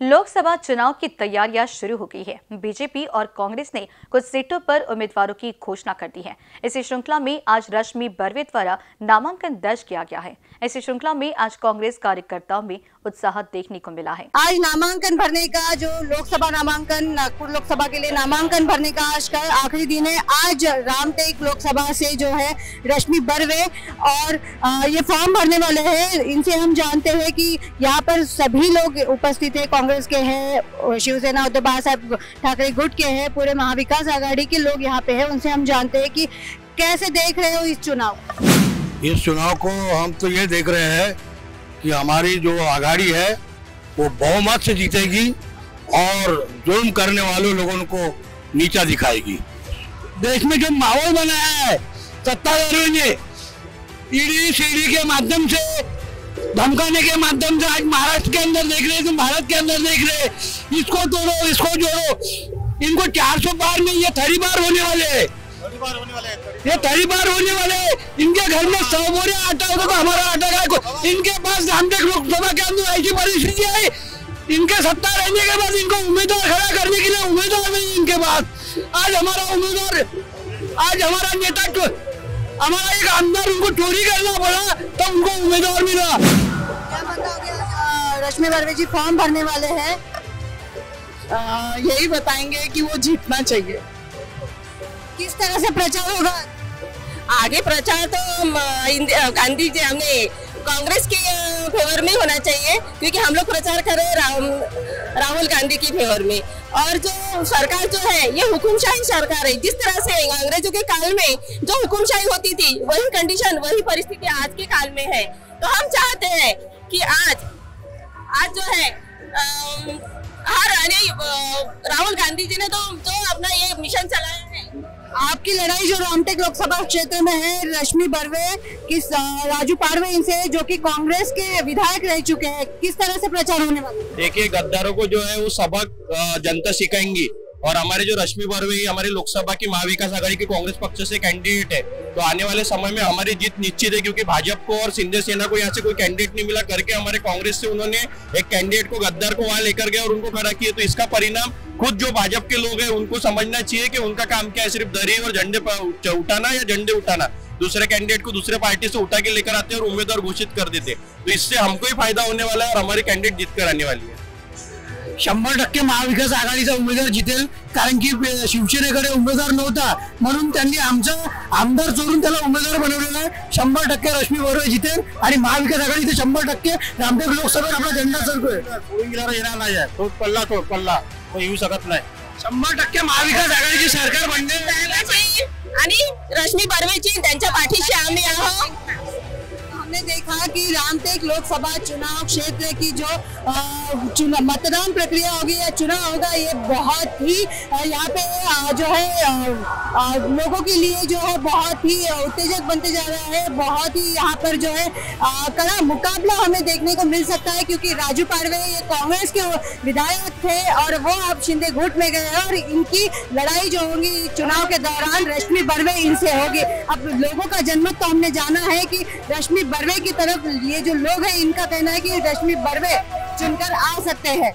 लोकसभा चुनाव की तैयारियाँ शुरू हो गई है। बीजेपी और कांग्रेस ने कुछ सीटों पर उम्मीदवारों की घोषणा कर दी है। इसी श्रृंखला में आज रश्मि बर्वे द्वारा नामांकन दर्ज किया गया है। इसी श्रृंखला में आज कांग्रेस कार्यकर्ताओं में उत्साह देखने को मिला है। आज नामांकन भरने का जो लोकसभा नामांकन, नागपुर लोकसभा के लिए नामांकन भरने का आज का आखिरी दिन है। आज रामटेक लोकसभा से जो है रश्मि बर्वे और ये फॉर्म भरने वाले है। इनसे हम जानते हैं की यहाँ पर सभी लोग उपस्थित है कांग्रेस के हैं शिवसेना उद्धव बाला साहब ठाकरे गुट के हैं, पूरे महाविकास आघाड़ी के लोग यहाँ पे हैं, उनसे हम जानते हैं कि कैसे देख रहे हो इस चुनाव? इस चुनाव को हम तो ये देख रहे हैं कि हमारी जो आघाड़ी है, वो बहुमत से जीतेगी और जुर्म करने वाले लोगों को नीचा दिखाएगी। देश में जो माहौल बना है सत्ताधारियों ने ईडी, सीडी के माध्यम से धमकाने के माध्यम से आज महाराष्ट्र के अंदर देख रहे हैं भारत के अंदर देख रहे इसको तोड़ो इसको जोड़ो। इनको चार सौ बार में ये थरी बार होने वाले है। ये थरी बार होने वाले इनके घर में सौ बोरे आटा होगा तो हमारा आटा का को इनके पास रामटेक लोकसभा के अंदर ऐसी परिस्थिति है इनके सत्ता रहने के बाद इनको उम्मीदवार खड़ा करने के लिए उम्मीदवार नहीं इनके पास। आज हमारा उम्मीदवार आज हमारा नेता हमारा एक अंदर उनको चोरी करना पड़ा तो उनको उम्मीदवार मिला। रश्मि बर्वे जी फॉर्म भरने वाले हैं। यही बताएँगे कि वो जीतना चाहिए। किस तरह से प्रचार होगा? आगे प्रचार तो गांधी जी हमने कांग्रेस के फेवर में होना चाहिए, क्योंकि हम लोग प्रचार कर रहे हैं राहुल गांधी की फेवर में। और जो सरकार जो है, ये हुकुमशाही सरकार है। जिस तरह से अंग्रेज़ों के काल में जो हुकुमशाही होती थी, वही कंडीशन वही परिस्थिति आज के काल में है। तो हम चाहते हैं कि आज आज जो है हर राहुल गांधी जी ने तो आपकी लड़ाई जो रामटेक लोकसभा क्षेत्र में है, रश्मि बर्वे, किस राजू पारवे इनसे, जो कि कांग्रेस के विधायक रह चुके हैं, किस तरह से प्रचार होने वाला देखिए, गद्दारों को जो है वो सबक जनता सिखाएँगी। और हमारे जो रश्मि बर्वे, हमारे लोकसभा की महाविकास आघाड़ी के कांग्रेस पक्ष से कैंडिडेट है तो आने वाले समय में हमारी जीत निश्चित है, क्योंकि भाजपा को और सिंधे सेना को यहाँ से कोई कैंडिडेट नहीं मिला। करके हमारे कांग्रेस से उन्होंने एक कैंडिडेट को गद्दार को वहाँ लेकर गया और उनको खड़ा किया। तो इसका परिणाम खुद जो भाजपा के लोग हैं, उनको समझना चाहिए कि उनका काम क्या है, सिर्फ़ दरी और झंडे उठाना या झंडे उठाना। दूसरे कैंडिडेट को दूसरे पार्टी से उठा के लेकर आते हैं और उम्मीदवार घोषित कर देते तो इससे हमको ही फ़ायदा होने वाला है और हमारी कैंडिडेट जीत कर आने वाली है। शंभर टक्के महाविकास आघाडीचा उमेदवार जितेल कारण की शिवसेनेकडे उमेदवार नव्हता. म्हणून त्यांनी आमचा आमदार चोरून त्याला उमेदवार बनवलेला आहे. शंभर टक्के रश्मी बरोबर जितेल आणि महाविकास आघाडी शंभर टक्के रामटेक लोकसभेत आपला झेंडा सरकोय येणार नाही तो पल्ला तो पल्ला तो येऊ शकत नाही. शंभर टक्के महाविकास आघाडीची सरकार बनणे आणि रश्मी बर्वेची त्यांच्या आहोत देखा कि रामटेक लोकसभा चुनाव क्षेत्र की जो मतदान प्रक्रिया होगी या चुनाव होगा, ये बहुत ही यहाँ पे जो है लोगों के लिए जो है बहुत ही उत्तेजक बनते जा रहा है। बहुत ही यहाँ पर जो है कड़ा मुकाबला हमें देखने को मिल सकता है क्योंकि राजू पारवे ये कांग्रेस के विधायक थे और वो अब शिंदे घूट में गए और इनकी लड़ाई जो होगी चुनाव के दौरान रश्मि बर्वे इनसे होगी। अब लोगों का जनमत तो हमने जाना है कि रश्मि बर्वे की तरफ़ ये जो लोग हैं, इनका कहना है कि रश्मि बर्वे चुनकर आ सकते हैं।